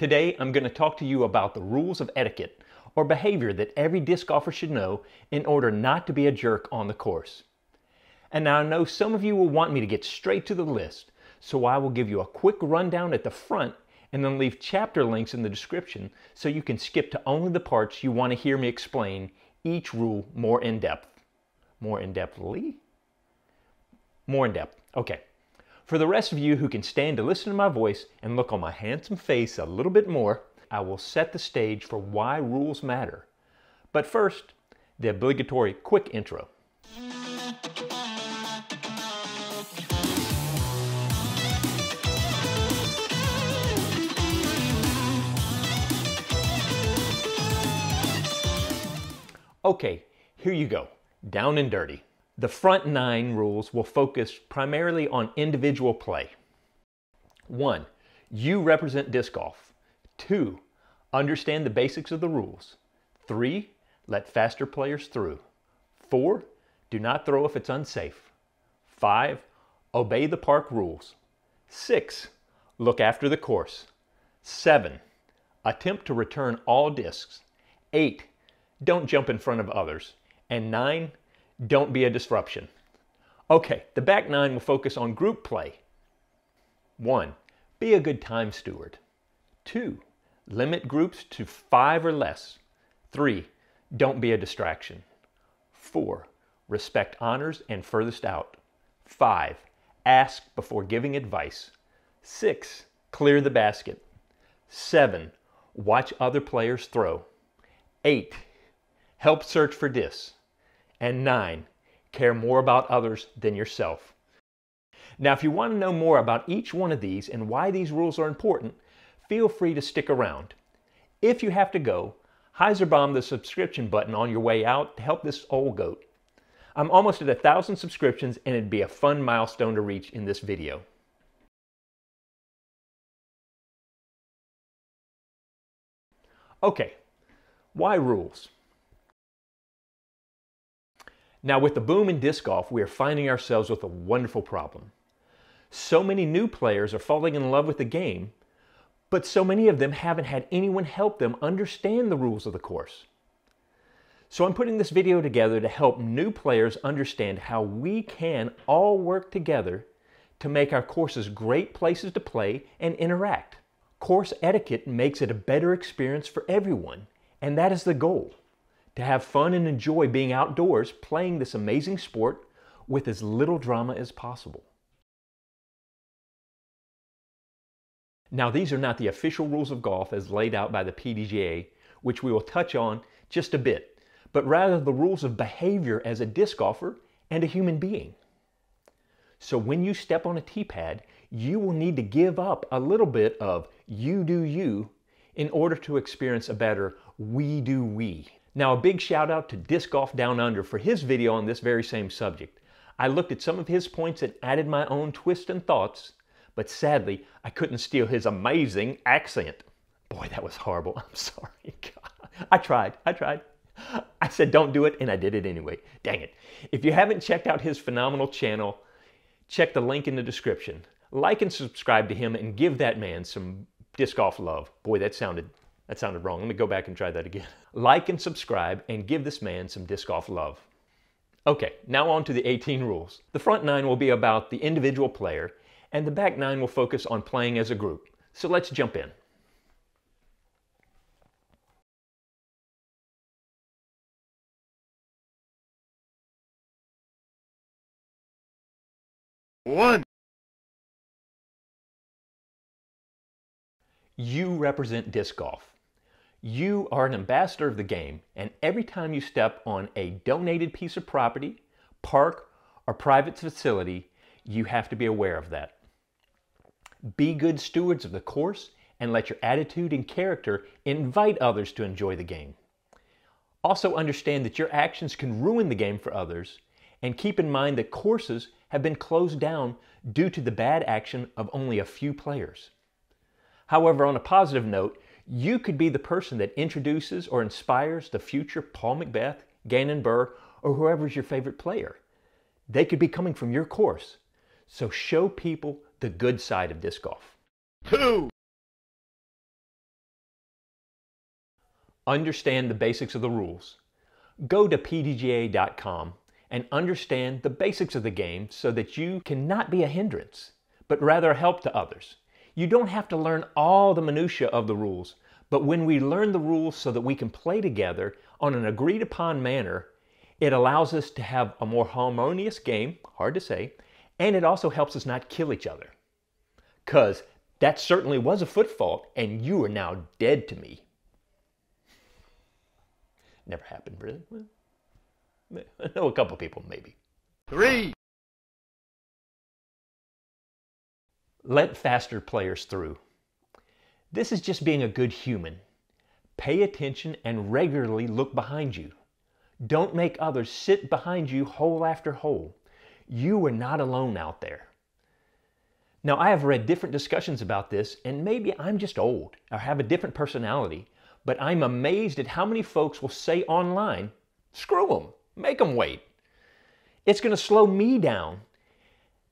Today, I'm going to talk to you about the rules of etiquette, or behavior that every disc golfer should know in order not to be a jerk on the course. And now I know some of you will want me to get straight to the list, so I will give you a quick rundown at the front and then leave chapter links in the description so you can skip to only the parts you want to hear me explain each rule more in depth. More in depthly? More in depth. Okay. For the rest of you who can stand to listen to my voice and look on my handsome face a little bit more, I will set the stage for why rules matter. But first, the obligatory quick intro. Okay, here you go, down and dirty. The front nine rules will focus primarily on individual play. One, you represent disc golf. Two, understand the basics of the rules. Three, let faster players through. Four, do not throw if it's unsafe. Five, obey the park rules. Six, look after the course. Seven, attempt to return all discs. Eight, don't jump in front of others. And nine, don't be a disruption. Okay, the back nine will focus on group play. One, be a good time steward. Two, limit groups to five or less. Three, don't be a distraction. Four, respect honors and furthest out. Five, ask before giving advice. Six, clear the basket. Seven, watch other players throw. Eight, help search for discs. And nine, care more about others than yourself. Now, if you want to know more about each one of these and why these rules are important, feel free to stick around. If you have to go, hyzer bomb the subscription button on your way out to help this old goat. I'm almost at a thousand subscriptions and it'd be a fun milestone to reach in this video. Okay, why rules? Now, with the boom in disc golf, we are finding ourselves with a wonderful problem. So many new players are falling in love with the game, but so many of them haven't had anyone help them understand the rules of the course. So I'm putting this video together to help new players understand how we can all work together to make our courses great places to play and interact. Course etiquette makes it a better experience for everyone, and that is the goal to have fun and enjoy being outdoors playing this amazing sport with as little drama as possible. Now, these are not the official rules of golf as laid out by the PDGA, which we will touch on just a bit, but rather the rules of behavior as a disc golfer and a human being. So when you step on a tee pad, you will need to give up a little bit of you do you in order to experience a better we do we. Now, a big shout out to Disc Golf Down Under for his video on this very same subject. I looked at some of his points and added my own twist and thoughts, but sadly, I couldn't steal his amazing accent. Boy, that was horrible. I'm sorry. God. I tried. I tried. I said don't do it, and I did it anyway. Dang it. If you haven't checked out his phenomenal channel, check the link in the description. Like and subscribe to him and give that man some disc golf love. Boy, that sounded that sounded wrong. Let me go back and try that again. Like and subscribe and give this man some disc golf love. Okay, now on to the 18 rules. The front nine will be about the individual player, and the back nine will focus on playing as a group. So let's jump in. One. You represent disc golf. You are an ambassador of the game, and every time you step on a donated piece of property, park, or private facility, you have to be aware of that. Be good stewards of the course and let your attitude and character invite others to enjoy the game. Also understand that your actions can ruin the game for others and keep in mind that courses have been closed down due to the bad action of only a few players. However, on a positive note, you could be the person that introduces or inspires the future Paul McBeth, Gannon Buhr, or whoever's your favorite player. They could be coming from your course. So show people the good side of disc golf. Two. understand the basics of the rules. Go to pdga.com and understand the basics of the game so that you cannot be a hindrance, but rather a help to others. You don't have to learn all the minutiae of the rules, but when we learn the rules so that we can play together on an agreed upon manner, it allows us to have a more harmonious game, hard to say, and it also helps us not kill each other. Because that certainly was a foot fault, and you are now dead to me. Never happened, really. Well, I know a couple people, maybe. Three. Let faster players through. This is just being a good human. Pay attention and regularly look behind you. Don't make others sit behind you hole after hole. You are not alone out there. Now, I have read different discussions about this, and maybe I'm just old or have a different personality, but I'm amazed at how many folks will say online, screw them, make them wait. It's going to slow me down.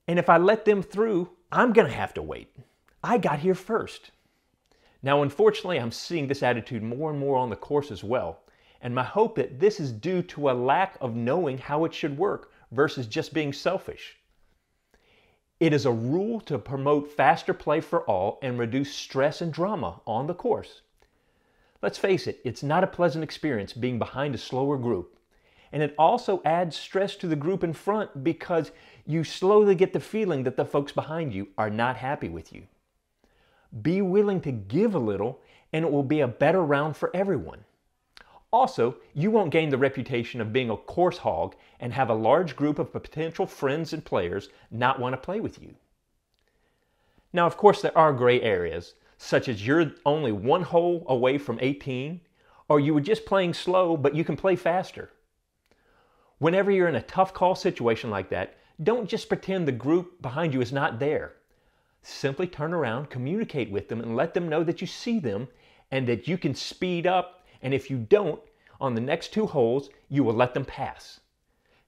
And if I let them through, I'm going to have to wait. I got here first. Now, unfortunately, I'm seeing this attitude more and more on the course as well. And my hope that this is due to a lack of knowing how it should work versus just being selfish. It is a rule to promote faster play for all and reduce stress and drama on the course. Let's face it, it's not a pleasant experience being behind a slower group. And it also adds stress to the group in front because you slowly get the feeling that the folks behind you are not happy with you. Be willing to give a little, and it will be a better round for everyone. Also, you won't gain the reputation of being a course hog and have a large group of potential friends and players not want to play with you. Now, of course, there are gray areas, such as you're only one hole away from 18, or you were just playing slow, but you can play faster. Whenever you're in a tough call situation like that, don't just pretend the group behind you is not there. Simply turn around, communicate with them, and let them know that you see them and that you can speed up and if you don't, on the next two holes, you will let them pass.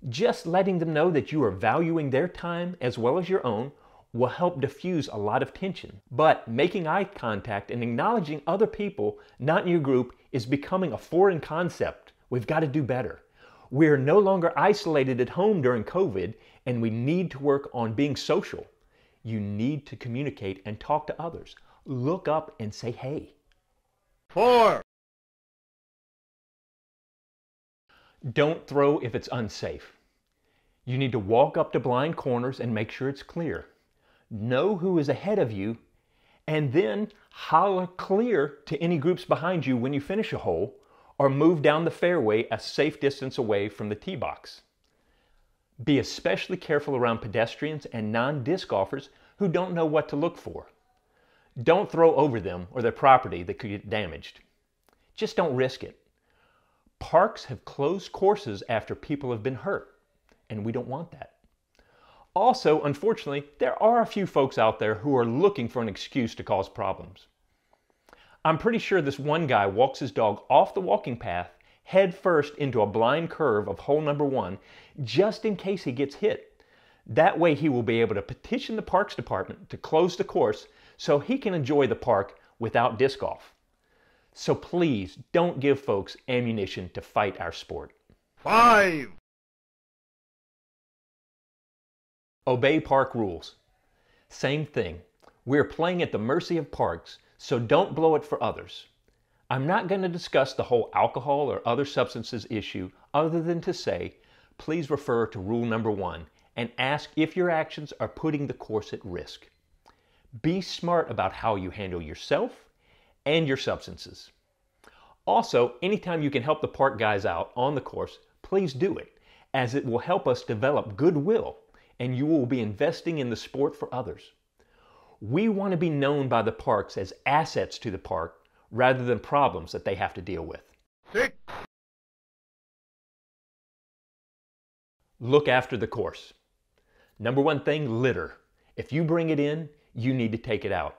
Just letting them know that you are valuing their time as well as your own will help diffuse a lot of tension. But making eye contact and acknowledging other people not in your group is becoming a foreign concept. We've got to do better. We're no longer isolated at home during COVID, and we need to work on being social. You need to communicate and talk to others. Look up and say hey. Four. Don't throw if it's unsafe. You need to walk up to blind corners and make sure it's clear. Know who is ahead of you and then holler clear to any groups behind you when you finish a hole or move down the fairway a safe distance away from the tee box. Be especially careful around pedestrians and non-disc golfers who don't know what to look for. Don't throw over them or their property that could get damaged. Just don't risk it. Parks have closed courses after people have been hurt, and we don't want that. Also, unfortunately, there are a few folks out there who are looking for an excuse to cause problems. I'm pretty sure this one guy walks his dog off the walking path head first into a blind curve of hole number one just in case he gets hit. That way he will be able to petition the parks department to close the course so he can enjoy the park without disc golf. So please don't give folks ammunition to fight our sport. Five. Obey park rules. Same thing. We're playing at the mercy of parks, so don't blow it for others. I'm not going to discuss the whole alcohol or other substances issue other than to say, please refer to rule number one and ask if your actions are putting the course at risk. Be smart about how you handle yourself and your substances. Also, anytime you can help the park guys out on the course, please do it, as it will help us develop goodwill and you will be investing in the sport for others. We want to be known by the parks as assets to the park rather than problems that they have to deal with. Six. Look after the course. Number one thing, litter. If you bring it in, you need to take it out.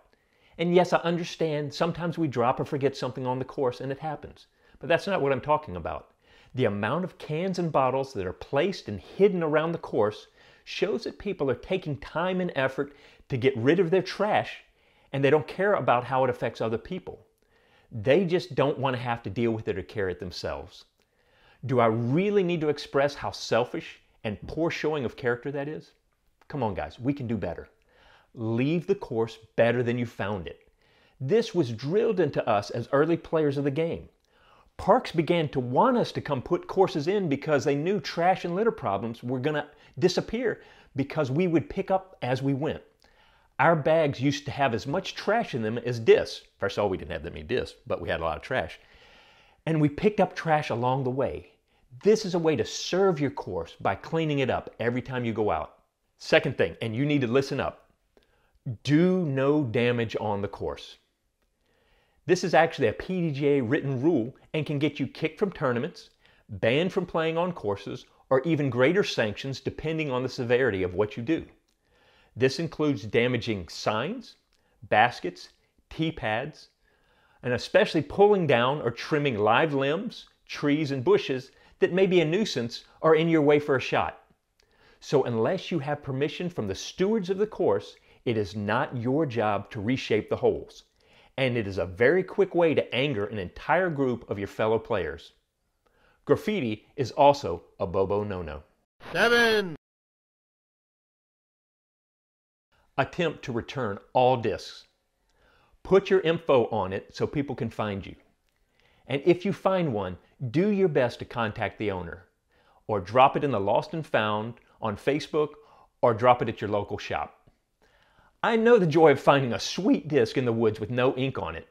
And yes, I understand sometimes we drop or forget something on the course and it happens. But that's not what I'm talking about. The amount of cans and bottles that are placed and hidden around the course shows that people are taking time and effort to get rid of their trash and they don't care about how it affects other people. They just don't want to have to deal with it or carry it themselves. Do I really need to express how selfish and poor showing of character that is? Come on, guys, we can do better. Leave the course better than you found it. This was drilled into us as early players of the game. Parks began to want us to come put courses in because they knew trash and litter problems were going to disappear because we would pick up as we went. Our bags used to have as much trash in them as discs. First of all, we didn't have that many discs, but we had a lot of trash. And we picked up trash along the way. This is a way to serve your course by cleaning it up every time you go out. Second thing, and you need to listen up do no damage on the course. This is actually a PDGA written rule and can get you kicked from tournaments, banned from playing on courses, or even greater sanctions depending on the severity of what you do. This includes damaging signs, baskets, tee pads, and especially pulling down or trimming live limbs, trees, and bushes that may be a nuisance or in your way for a shot. So, unless you have permission from the stewards of the course, it is not your job to reshape the holes. And it is a very quick way to anger an entire group of your fellow players. Graffiti is also a Bobo no no. seven, Attempt to return all discs. Put your info on it so people can find you. And if you find one, do your best to contact the owner or drop it in the Lost and Found on Facebook or drop it at your local shop. I know the joy of finding a sweet disc in the woods with no ink on it,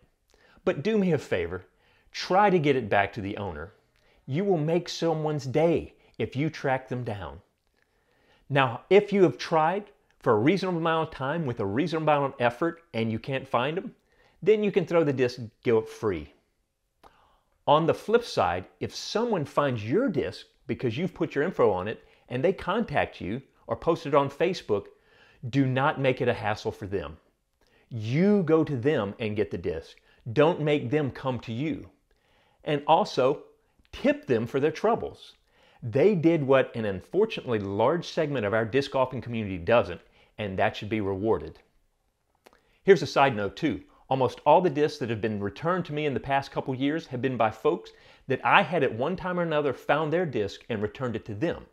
but do me a favor, try to get it back to the owner. You will make someone's day if you track them down. Now, if you have tried for a reasonable amount of time with a reasonable amount of effort and you can't find them, then you can throw the disc guilt free. On the flip side, if someone finds your disc because you've put your info on it and they contact you or post it on Facebook, do not make it a hassle for them. You go to them and get the disc. Don't make them come to you. And also, tip them for their troubles. They did what an unfortunately large segment of our disc golfing community doesn't, and that should be rewarded. Here's a side note, too. Almost all the discs that have been returned to me in the past couple years have been by folks that I had at one time or another found their disc and returned it to them.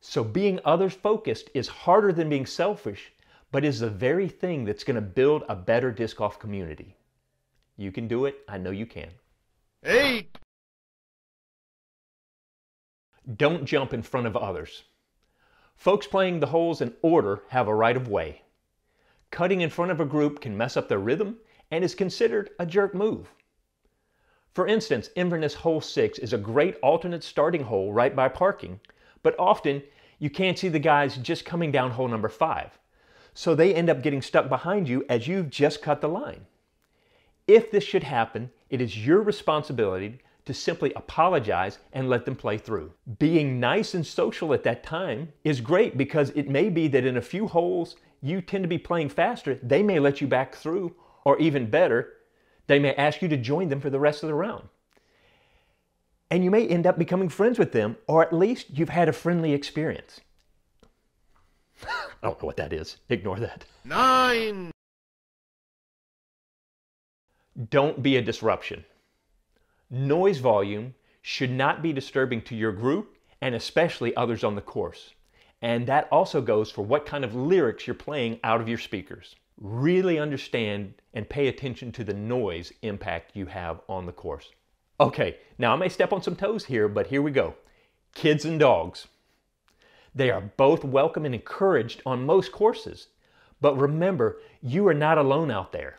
So being others focused is harder than being selfish, but is the very thing that's going to build a better disc golf community. You can do it. I know you can. eight, Don't jump in front of others. Folks playing the holes in order have a right of way. Cutting in front of a group can mess up their rhythm and is considered a jerk move. For instance, Inverness Hole 6 is a great alternate starting hole right by parking, but often you can't see the guys just coming down hole number 5. So they end up getting stuck behind you as you've just cut the line. If this should happen, it is your responsibility to simply apologize and let them play through. Being nice and social at that time is great because it may be that in a few holes you tend to be playing faster, they may let you back through, or even better, they may ask you to join them for the rest of the round. And you may end up becoming friends with them, or at least you've had a friendly experience. I don't know what that is. Ignore that. nine, Don't be a disruption. Noise volume should not be disturbing to your group and especially others on the course. And that also goes for what kind of lyrics you're playing out of your speakers. Really understand and pay attention to the noise impact you have on the course. Okay, now I may step on some toes here, but here we go. Kids and dogs. They are both welcome and encouraged on most courses. But remember, you are not alone out there.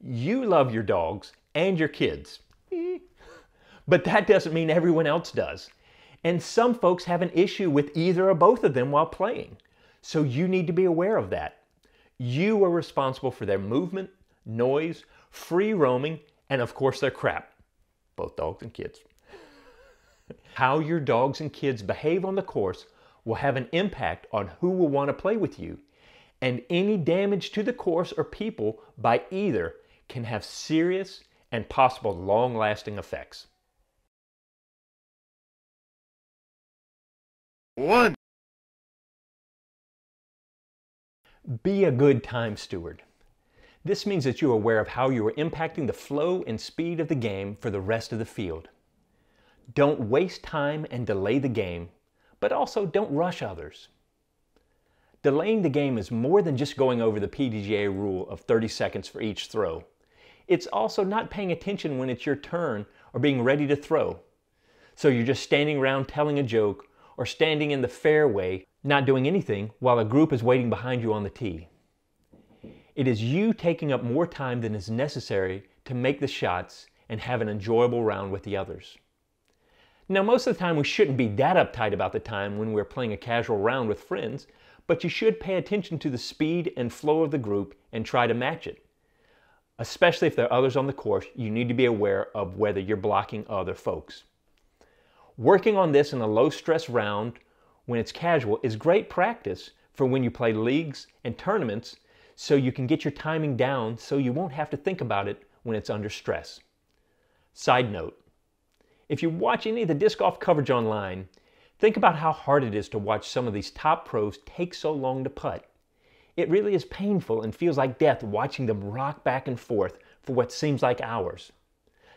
You love your dogs and your kids. But that doesn't mean everyone else does. And some folks have an issue with either or both of them while playing. So you need to be aware of that. You are responsible for their movement, noise, free roaming, and of course their crap. Both dogs and kids. How your dogs and kids behave on the course will have an impact on who will want to play with you. And any damage to the course or people by either can have serious and possible long lasting effects. One, Be a good time steward. This means that you are aware of how you are impacting the flow and speed of the game for the rest of the field. Don't waste time and delay the game, but also don't rush others. Delaying the game is more than just going over the PDGA rule of 30 seconds for each throw. It's also not paying attention when it's your turn or being ready to throw. So you're just standing around telling a joke or standing in the fairway, not doing anything while a group is waiting behind you on the tee. It is you taking up more time than is necessary to make the shots and have an enjoyable round with the others. Now, most of the time, we shouldn't be that uptight about the time when we're playing a casual round with friends, but you should pay attention to the speed and flow of the group and try to match it. Especially if there are others on the course, you need to be aware of whether you're blocking other folks. Working on this in a low stress round when it's casual is great practice for when you play leagues and tournaments so you can get your timing down so you won't have to think about it when it's under stress. Side note, if you watch any of the disc golf coverage online, think about how hard it is to watch some of these top pros take so long to putt. It really is painful and feels like death watching them rock back and forth for what seems like hours.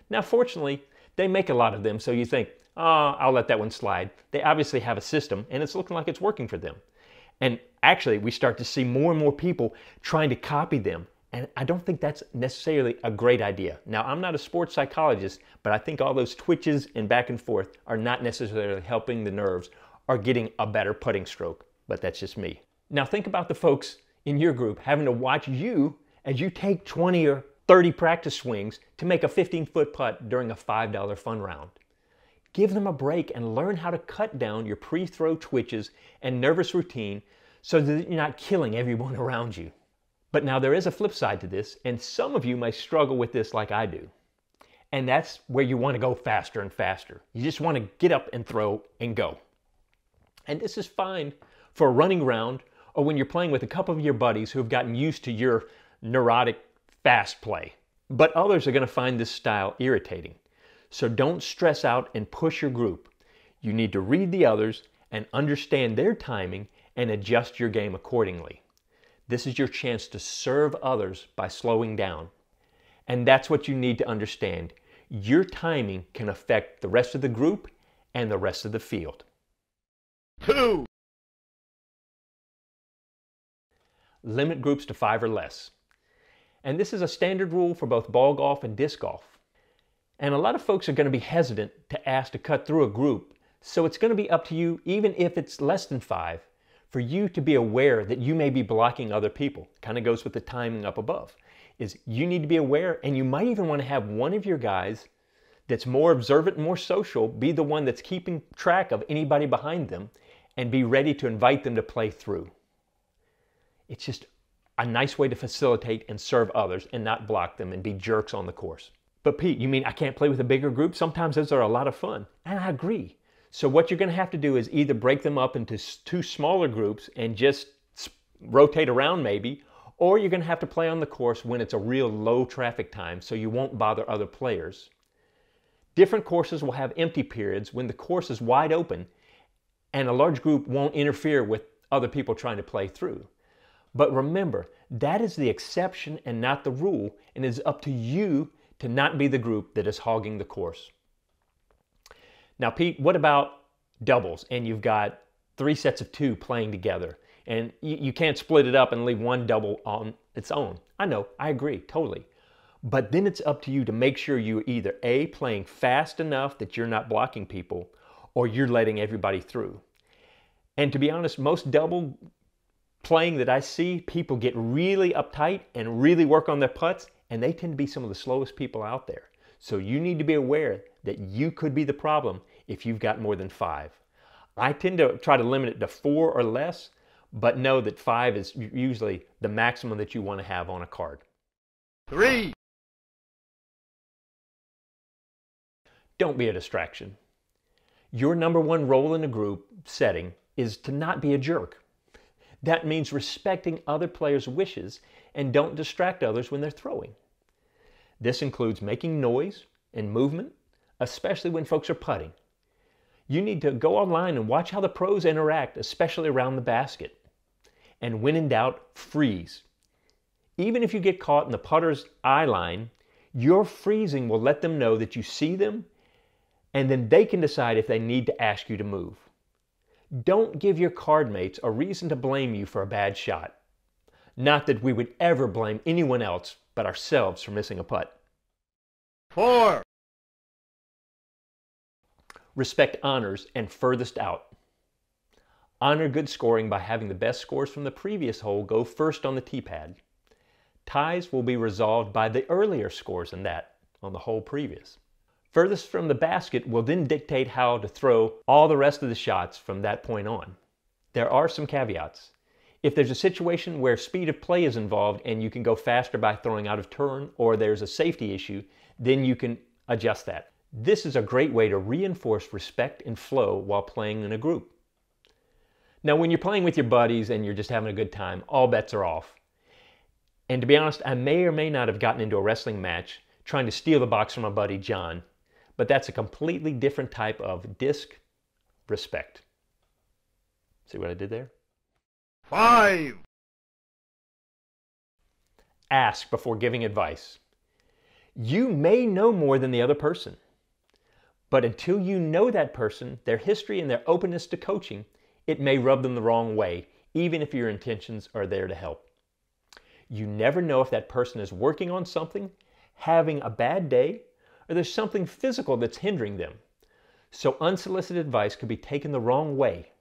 Now, fortunately, they make a lot of them, so you think, oh, I'll let that one slide. They obviously have a system, and it's looking like it's working for them. And actually, we start to see more and more people trying to copy them and I don't think that's necessarily a great idea. Now, I'm not a sports psychologist, but I think all those twitches and back and forth are not necessarily helping the nerves or getting a better putting stroke, but that's just me. Now, think about the folks in your group having to watch you as you take 20 or 30 practice swings to make a 15 foot putt during a $5 fun round. Give them a break and learn how to cut down your pre throw twitches and nervous routine so that you're not killing everyone around you. But now there is a flip side to this, and some of you may struggle with this like I do. And that's where you want to go faster and faster. You just want to get up and throw and go. And this is fine for a running round or when you're playing with a couple of your buddies who have gotten used to your neurotic fast play. But others are going to find this style irritating. So don't stress out and push your group. You need to read the others and understand their timing and adjust your game accordingly. This is your chance to serve others by slowing down. And that's what you need to understand. Your timing can affect the rest of the group and the rest of the field. Two. Limit groups to five or less. And this is a standard rule for both ball golf and disc golf. And a lot of folks are going to be hesitant to ask to cut through a group, so it's going to be up to you, even if it's less than five, for you to be aware that you may be blocking other people. Kind of goes with the timing up above. Is you need to be aware, and you might even want to have one of your guys that's more observant, more social, be the one that's keeping track of anybody behind them and be ready to invite them to play through. It's just a nice way to facilitate and serve others and not block them and be jerks on the course. But Pete, you mean I can't play with a bigger group? Sometimes those are a lot of fun. And I agree. So what you're going to have to do is either break them up into two smaller groups and just rotate around maybe, or you're going to have to play on the course when it's a real low traffic time so you won't bother other players. Different courses will have empty periods when the course is wide open and a large group won't interfere with other people trying to play through. But remember, that is the exception and not the rule, and it is up to you to not be the group that is hogging the course. Now, Pete, what about doubles? And you've got three sets of two playing together, and you, you can't split it up and leave one double on its own. I know, I agree, totally. But then it's up to you to make sure you're either A, playing fast enough that you're not blocking people, or you're letting everybody through. And to be honest, most double playing that I see, people get really uptight and really work on their putts, and they tend to be some of the slowest people out there. So you need to be aware that you could be the problem if you've got more than five. I tend to try to limit it to four or less, but know that five is usually the maximum that you want to have on a card. Three. Don't be a distraction. Your number one role in a group setting is to not be a jerk. That means respecting other players' wishes and don't distract others when they're throwing. This includes making noise and movement, especially when folks are putting. You need to go online and watch how the pros interact, especially around the basket. And when in doubt, freeze. Even if you get caught in the putter's eye line, your freezing will let them know that you see them, and then they can decide if they need to ask you to move. Don't give your card mates a reason to blame you for a bad shot. Not that we would ever blame anyone else but ourselves for missing a putt. Four. Respect honors and furthest out. Honor good scoring by having the best scores from the previous hole go first on the tee pad. Ties will be resolved by the earlier scores in that on the hole previous. Furthest from the basket will then dictate how to throw all the rest of the shots from that point on. There are some caveats. If there's a situation where speed of play is involved and you can go faster by throwing out of turn or there's a safety issue, then you can adjust that. This is a great way to reinforce respect and flow while playing in a group. Now, when you're playing with your buddies and you're just having a good time, all bets are off. And to be honest, I may or may not have gotten into a wrestling match trying to steal the box from my buddy John, but that's a completely different type of disc respect. See what I did there? Five. Ask before giving advice. You may know more than the other person, but until you know that person, their history, and their openness to coaching, it may rub them the wrong way, even if your intentions are there to help. You never know if that person is working on something, having a bad day, or there's something physical that's hindering them. So unsolicited advice could be taken the wrong way.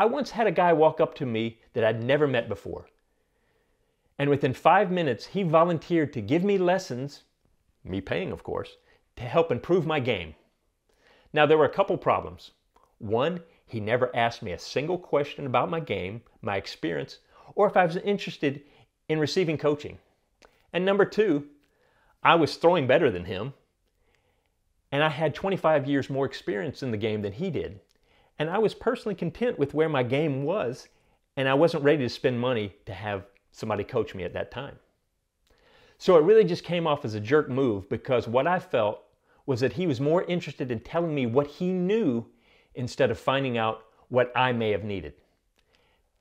I once had a guy walk up to me that I'd never met before. And within five minutes, he volunteered to give me lessons, me paying, of course, to help improve my game. Now, there were a couple problems. One, he never asked me a single question about my game, my experience, or if I was interested in receiving coaching. And number two, I was throwing better than him, and I had 25 years more experience in the game than he did. And I was personally content with where my game was, and I wasn't ready to spend money to have somebody coach me at that time. So it really just came off as a jerk move because what I felt was that he was more interested in telling me what he knew instead of finding out what I may have needed.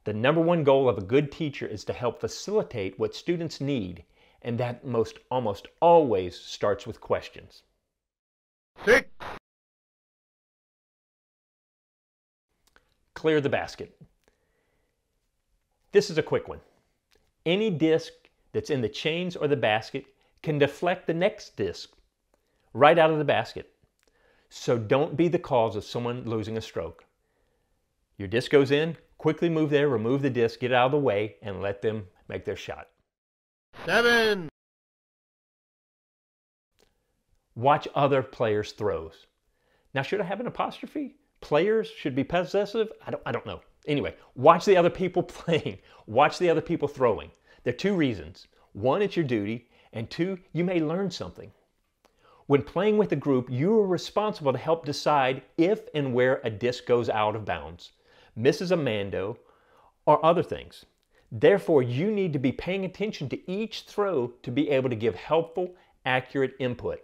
The number one goal of a good teacher is to help facilitate what students need, and that most almost always starts with questions. Six. Clear the basket. This is a quick one. Any disc that's in the chains or the basket can deflect the next disc right out of the basket. So don't be the cause of someone losing a stroke. Your disc goes in, quickly move there, remove the disc, get it out of the way, and let them make their shot. Seven. Watch other players' throws. Now, should I have an apostrophe? Players should be possessive? I don't, I don't know. Anyway, watch the other people playing. Watch the other people throwing. There are two reasons. One, it's your duty, and two, you may learn something. When playing with a group, you are responsible to help decide if and where a disc goes out of bounds. misses a mando, or other things. Therefore, you need to be paying attention to each throw to be able to give helpful, accurate input.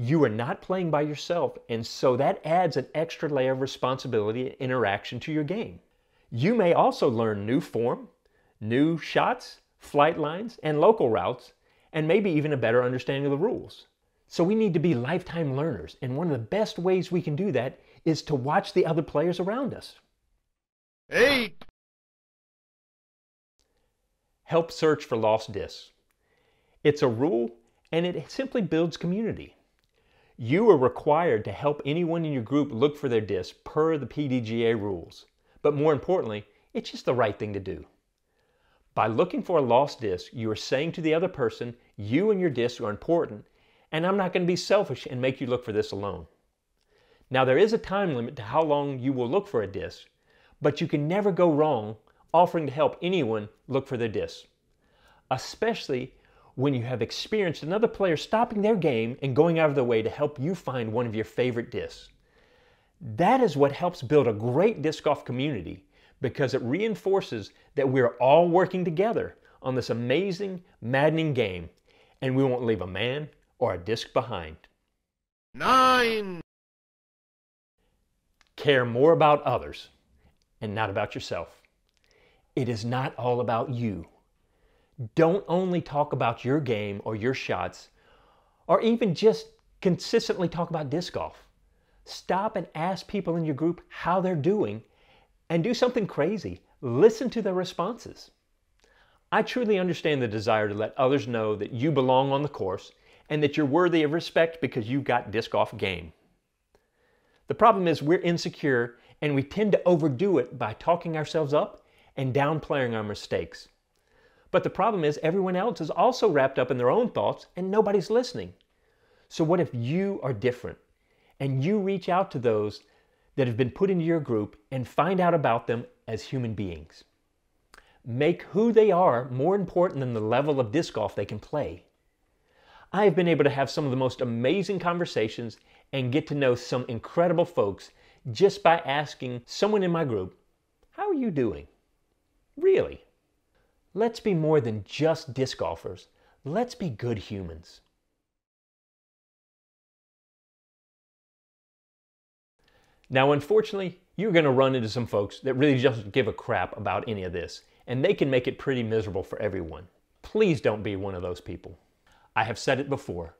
You are not playing by yourself, and so that adds an extra layer of responsibility and interaction to your game. You may also learn new form, new shots, flight lines, and local routes, and maybe even a better understanding of the rules. So we need to be lifetime learners, and one of the best ways we can do that is to watch the other players around us. Eight. Help search for lost discs. It's a rule and it simply builds community. You are required to help anyone in your group look for their disc per the PDGA rules. But more importantly, it's just the right thing to do. By looking for a lost disc, you are saying to the other person, you and your disc are important, and I'm not going to be selfish and make you look for this alone. Now, there is a time limit to how long you will look for a disc, but you can never go wrong offering to help anyone look for their disc, especially when you have experienced another player stopping their game and going out of their way to help you find one of your favorite discs. That is what helps build a great disc golf community because it reinforces that we're all working together on this amazing, maddening game and we won't leave a man or a disc behind. Nine. Care more about others and not about yourself. It is not all about you. Don't only talk about your game or your shots, or even just consistently talk about disc golf. Stop and ask people in your group how they're doing and do something crazy. Listen to their responses. I truly understand the desire to let others know that you belong on the course and that you're worthy of respect because you've got disc golf game. The problem is we're insecure and we tend to overdo it by talking ourselves up and downplaying our mistakes. But the problem is everyone else is also wrapped up in their own thoughts and nobody's listening. So what if you are different and you reach out to those that have been put into your group and find out about them as human beings? Make who they are more important than the level of disc golf they can play. I have been able to have some of the most amazing conversations and get to know some incredible folks just by asking someone in my group, How are you doing? Really? Let's be more than just disc golfers. Let's be good humans. Now, unfortunately, you're going to run into some folks that really just give a crap about any of this, and they can make it pretty miserable for everyone. Please don't be one of those people. I have said it before.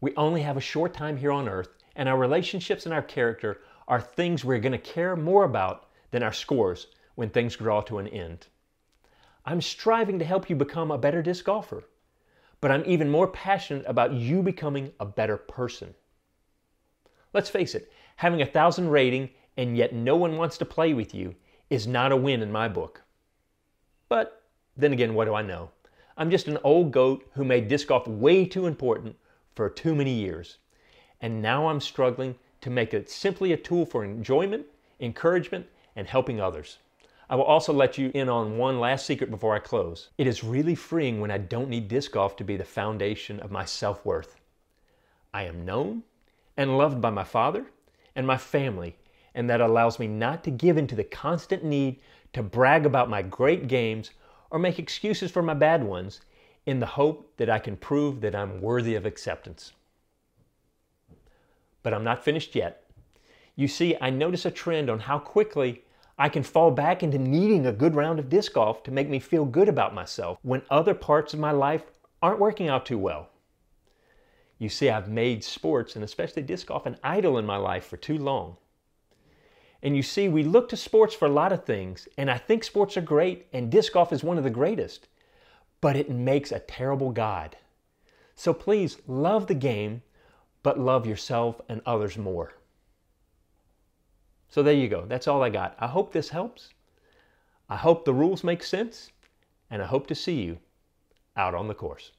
We only have a short time here on earth, and our relationships and our character are things we're going to care more about than our scores when things draw to an end. I'm striving to help you become a better disc golfer, but I'm even more passionate about you becoming a better person. Let's face it, having a thousand rating and yet no one wants to play with you is not a win in my book. But then again, what do I know? I'm just an old goat who made disc golf way too important for too many years. And now I'm struggling to make it simply a tool for enjoyment, encouragement, and helping others. I will also let you in on one last secret before I close. It is really freeing when I don't need disc golf to be the foundation of my self worth. I am known and loved by my father and my family, and that allows me not to give in to the constant need to brag about my great games or make excuses for my bad ones in the hope that I can prove that I'm worthy of acceptance. But I'm not finished yet. You see, I notice a trend on how quickly I can fall back into needing a good round of disc golf to make me feel good about myself when other parts of my life aren't working out too well. You see, I've made sports, and especially disc golf, an idol in my life for too long. And you see, we look to sports for a lot of things, and I think sports are great, and disc golf is one of the greatest, but it makes a terrible God. So please love the game, but love yourself and others more. So there you go. That's all I got. I hope this helps. I hope the rules make sense, and I hope to see you out on the course.